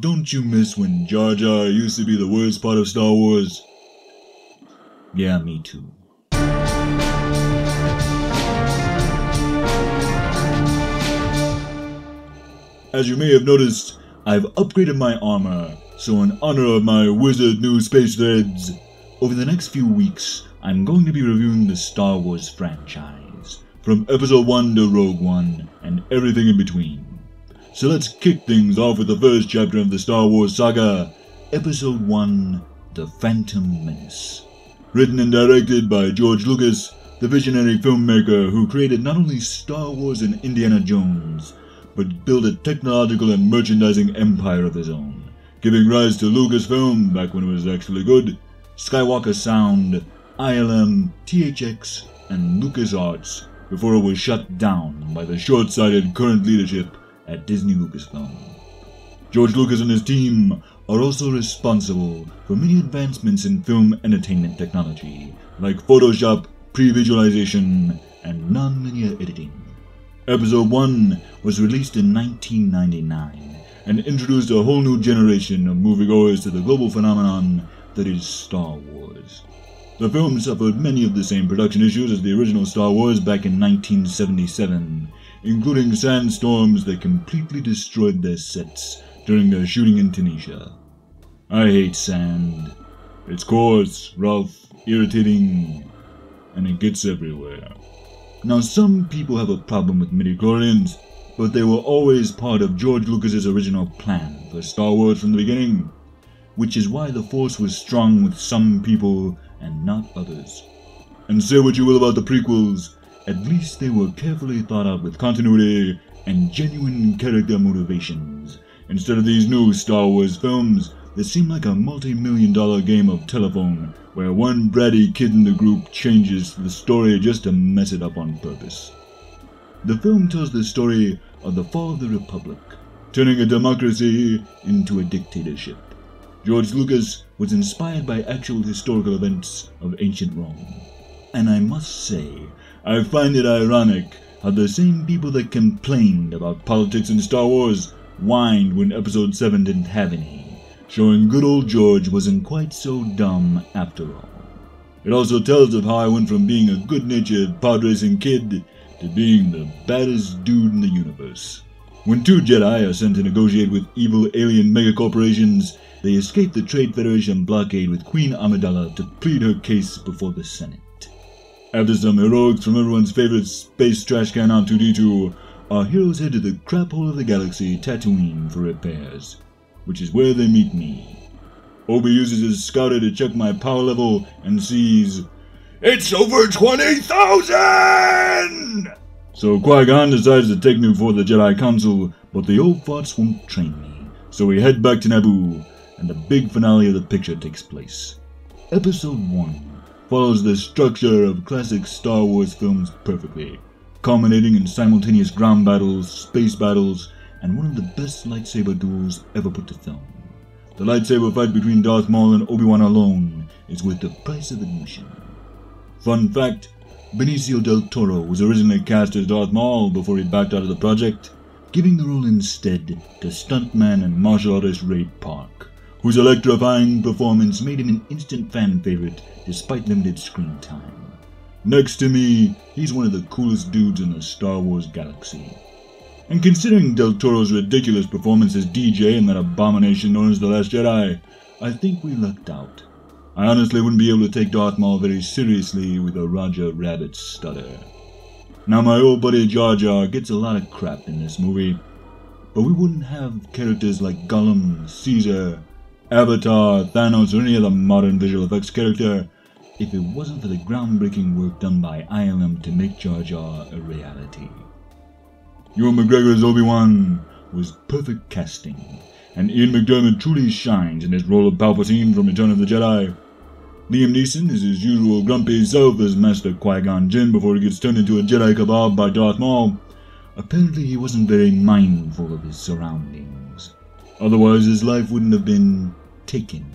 Don't you miss when Jar Jar used to be the worst part of Star Wars? Yeah, me too. As you may have noticed, I've upgraded my armor, so in honor of my wizard new space threads, over the next few weeks, I'm going to be reviewing the Star Wars franchise, from Episode 1 to Rogue One, and everything in between. So let's kick things off with the first chapter of the Star Wars saga, Episode 1 The Phantom Menace. Written and directed by George Lucas, the visionary filmmaker who created not only Star Wars and Indiana Jones, but built a technological and merchandising empire of his own, giving rise to Lucasfilm back when it was actually good, Skywalker Sound, ILM, THX, and LucasArts before it was shut down by the short sighted current leadership at Disney Lucasfilm. George Lucas and his team are also responsible for many advancements in film entertainment technology, like Photoshop, pre visualization, and non linear editing. Episode 1 was released in 1999 and introduced a whole new generation of moviegoers to the global phenomenon that is Star Wars. The film suffered many of the same production issues as the original Star Wars back in 1977, including sandstorms that completely destroyed their sets during their shooting in Tunisia. I hate sand. It's coarse, rough, irritating, and it gets everywhere. Now, some people have a problem with midichlorians, but they were always part of George Lucas's original plan for Star Wars from the beginning, which is why the Force was strong with some people and not others. And say what you will about the prequels, at least they were carefully thought out with continuity and genuine character motivations, instead of these new Star Wars films that seem like a multi million dollar game of telephone where one bratty kid in the group changes the story just to mess it up on purpose. The film tells the story of the fall of the Republic, turning a democracy into a dictatorship. George Lucas was inspired by actual historical events of ancient Rome. And I must say, I find it ironic how the same people that complained about politics in Star Wars whined when Episode 7 didn't have any showing good old George wasn't quite so dumb after all. It also tells of how I went from being a good natured pod racing kid to being the baddest dude in the universe. When two Jedi are sent to negotiate with evil alien megacorporations, they escape the Trade Federation blockade with Queen Amidala to plead her case before the Senate. After some heroics from everyone's favorite space trash can R2-D2, our heroes head to the crap hole of the galaxy, Tatooine, for repairs which is where they meet me. Obi uses his scouter to check my power level and sees it's over 20,000! So Qui Gon decides to take me before the Jedi Council, but the old farts won't train me. So we head back to Naboo, and the big finale of the picture takes place. Episode 1 follows the structure of classic Star Wars films perfectly, culminating in simultaneous ground battles, space battles, and one of the best lightsaber duels ever put to film. The lightsaber fight between Darth Maul and Obi-Wan alone is worth the price of admission. Fun fact, Benicio del Toro was originally cast as Darth Maul before he backed out of the project, giving the role instead to stuntman and martial artist Ray Park, whose electrifying performance made him an instant fan favorite despite limited screen time. Next to me, he's one of the coolest dudes in the Star Wars galaxy. And considering Del Toro's ridiculous performance as DJ in that abomination known as The Last Jedi, I think we lucked out. I honestly wouldn't be able to take Darth Maul very seriously with a Roger Rabbit stutter. Now, my old buddy Jar Jar gets a lot of crap in this movie, but we wouldn't have characters like Gollum, Caesar, Avatar, Thanos, or any other modern visual effects character if it wasn't for the groundbreaking work done by ILM to make Jar Jar a reality. Ewan McGregor's Obi-Wan was perfect casting, and Ian McDiarmid truly shines in his role of Palpatine from Return of the Jedi. Liam Neeson is his usual grumpy self as Master Qui-Gon Jinn before he gets turned into a Jedi kebab by Darth Maul. Apparently he wasn't very mindful of his surroundings. Otherwise his life wouldn't have been taken.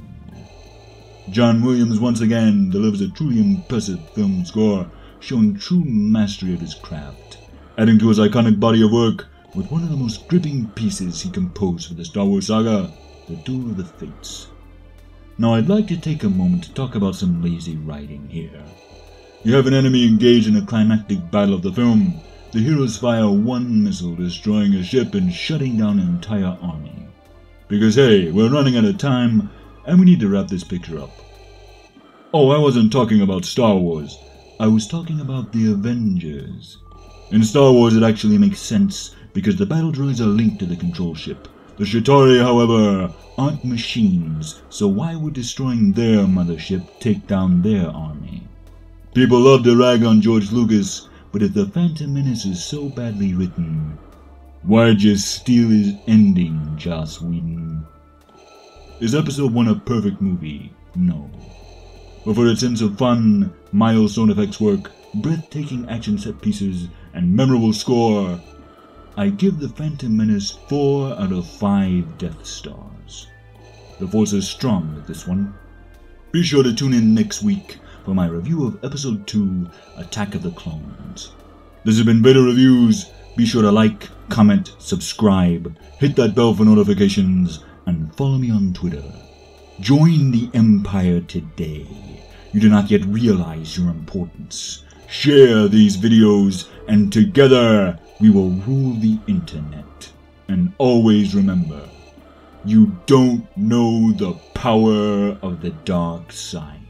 John Williams once again delivers a truly impressive film score, showing true mastery of his craft adding to his iconic body of work with one of the most gripping pieces he composed for the Star Wars saga, The Duel of the Fates. Now I'd like to take a moment to talk about some lazy writing here. You have an enemy engaged in a climactic battle of the film. The heroes fire one missile, destroying a ship and shutting down an entire army. Because hey, we're running out of time, and we need to wrap this picture up. Oh, I wasn't talking about Star Wars. I was talking about the Avengers. In Star Wars, it actually makes sense because the battle droids are linked to the control ship. The Chitauri, however, aren't machines, so why would destroying their mothership take down their army? People love to rag on George Lucas, but if The Phantom Menace is so badly written, why'd you steal his ending, Joss Whedon? Is episode 1 a perfect movie? No. But for its sense of fun, milestone effects work, breathtaking action set pieces, and memorable score, I give The Phantom Menace 4 out of 5 Death Stars. The force is strong with this one. Be sure to tune in next week for my review of Episode 2 Attack of the Clones. This has been Vader Reviews. Be sure to like, comment, subscribe, hit that bell for notifications, and follow me on Twitter. Join the Empire today. You do not yet realize your importance. Share these videos, and together we will rule the internet. And always remember, you don't know the power of the dark side.